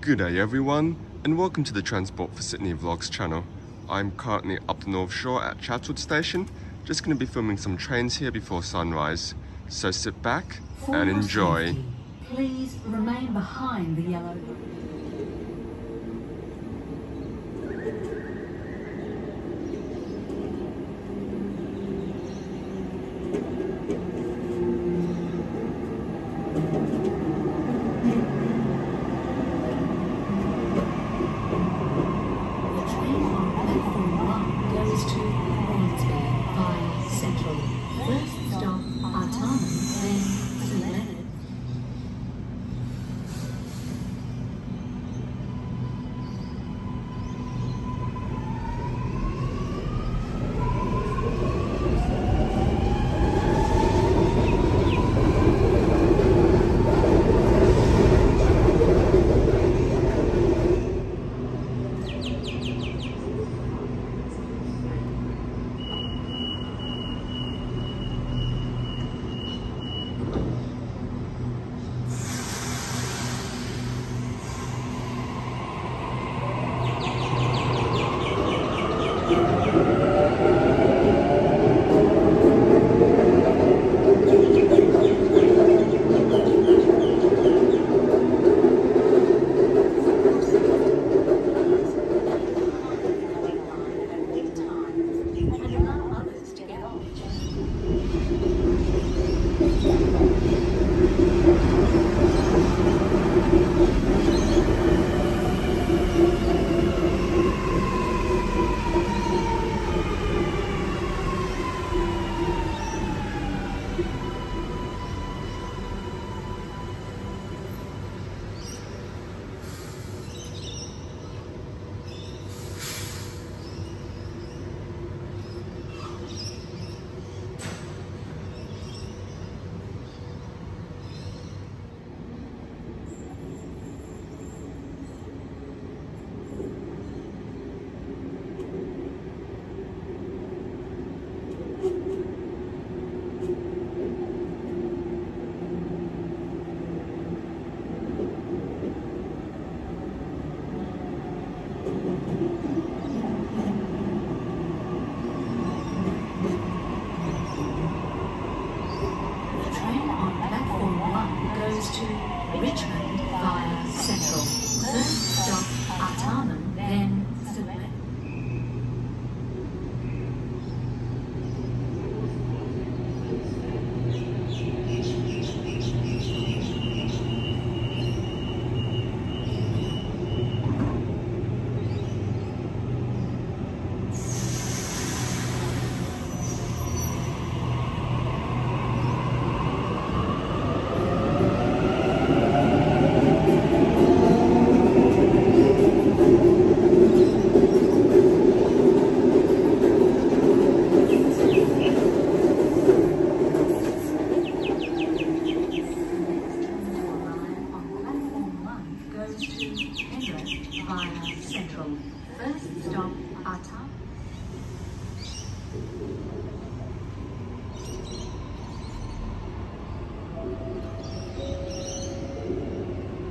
Good day everyone and welcome to the Transport for Sydney Vlogs channel. I'm currently up the North Shore at Chatswood Station, just going to be filming some trains here before sunrise. So sit back and enjoy. Please remain behind the yellow. you, you, you.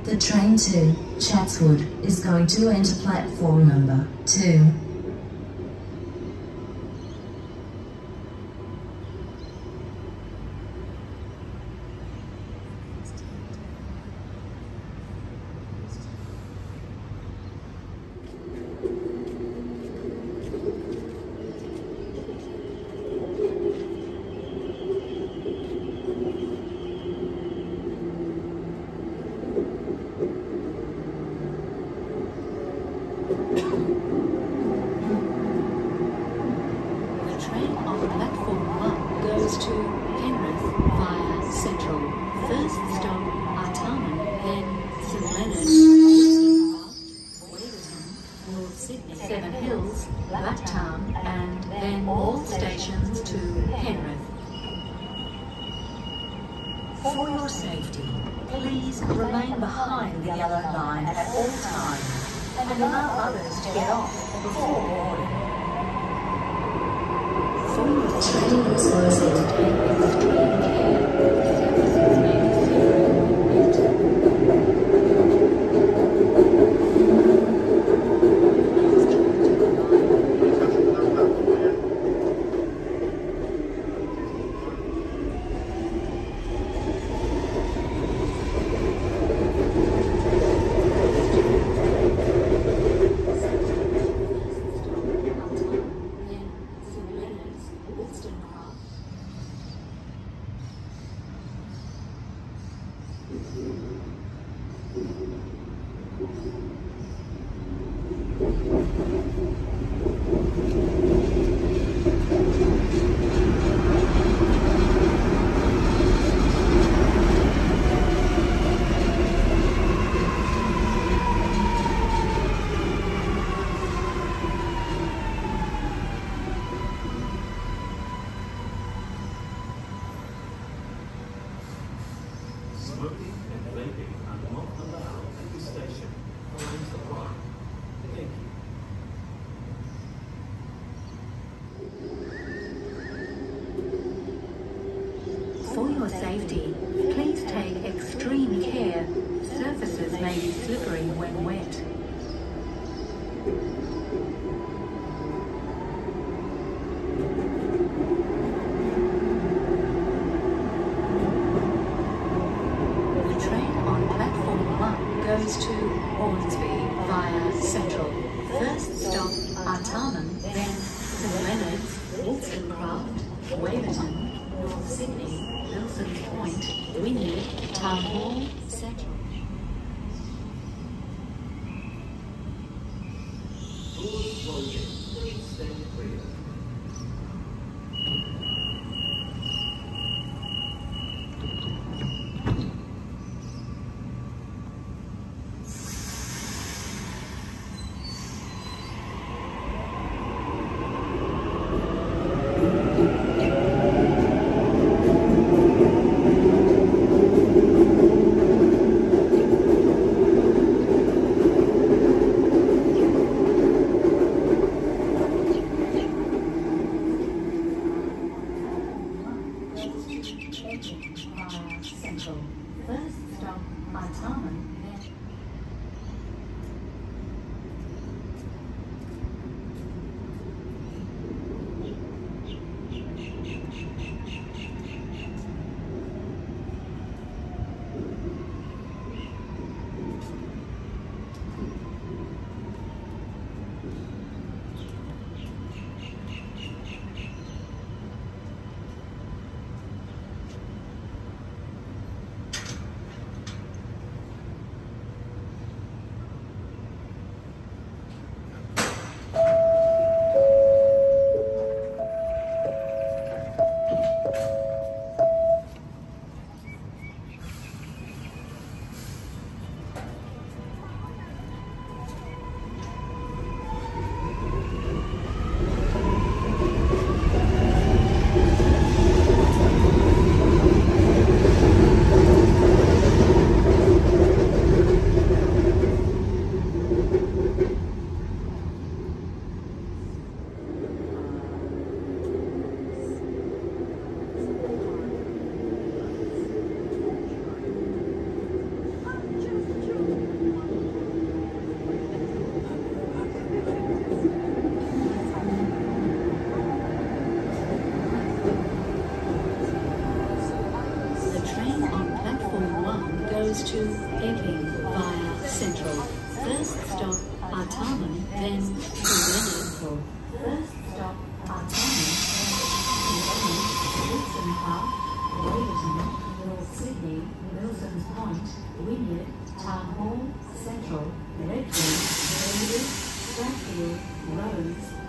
The train to Chatswood is going to enter platform number 2. The train on platform to Penrith via Central. First stop Artarmon, then St Leonard. Waverton, North Sydney, Seven Hills, Blacktown, and then all stations to Penrith. For your safety, please remain behind the yellow line at all times and allow others to get off before boarding. For your Train is located extreme care, services may be Wollstonecraft. Smoking and vaping are not allowed at this station. Owns the line. Thank you. For your safety, please take extreme care. Surfaces may be slippery when wet. The train on platform 1 goes to Hornsby via Central. First stop Artarmon, then St Leonard's, Wollstonecraft, Waverton, North Sydney, Milsons Wynyard, Town Hall, Central. Leonard. First stop Waverton, North Sydney, Milsons Point, Wynyard, Town Hall, Central, Redfern, Greenwood, Strathfield,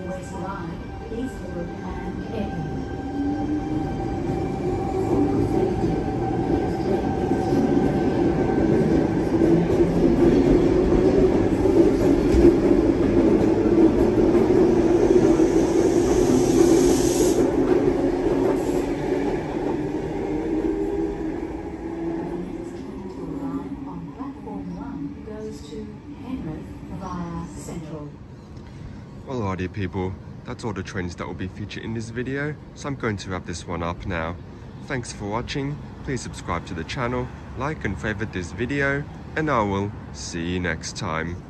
West Ryde, Eastwood and Epping. on platform 1 goes to Penrith via Central. Alrighty people, that's all the trains that will be featured in this video, so I'm going to wrap this one up now. Thanks for watching, please subscribe to the channel, like and favorite this video, and I will see you next time.